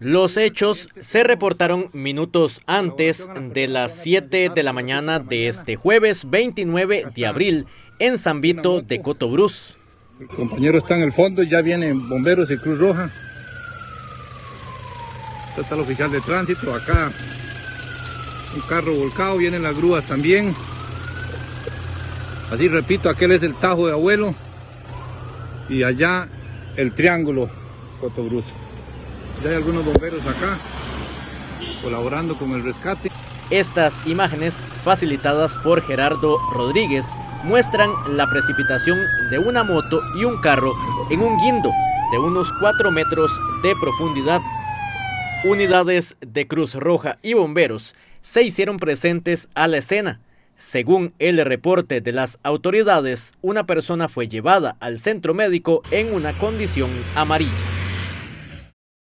Los hechos se reportaron minutos antes de las 7 de la mañana de este jueves 29 de abril en San Vito de Cotobruz. El compañero está en el fondo, ya vienen bomberos y Cruz Roja. está el oficial de tránsito, acá un carro volcado, vienen las grúas también. Así repito, aquel es el Tajo de Abuelo y allá el Triángulo Cotobruz. Hay algunos bomberos acá colaborando con el rescate. Estas imágenes, facilitadas por Gerardo Rodríguez, muestran la precipitación de una moto y un carro en un guindo de unos 4 metros de profundidad. Unidades de Cruz Roja y bomberos se hicieron presentes a la escena. Según el reporte de las autoridades, una persona fue llevada al centro médico en una condición amarilla.